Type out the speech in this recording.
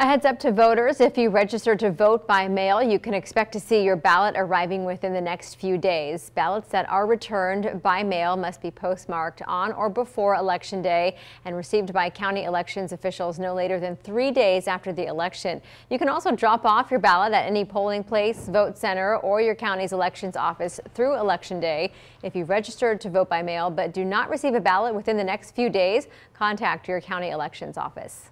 A heads up to voters, if you register to vote by mail, you can expect to see your ballot arriving within the next few days. Ballots that are returned by mail must be postmarked on or before Election Day and received by county elections officials no later than three days after the election. You can also drop off your ballot at any polling place, vote center, or your county's elections office through Election Day. If you registered to vote by mail but do not receive a ballot within the next few days, contact your county elections office.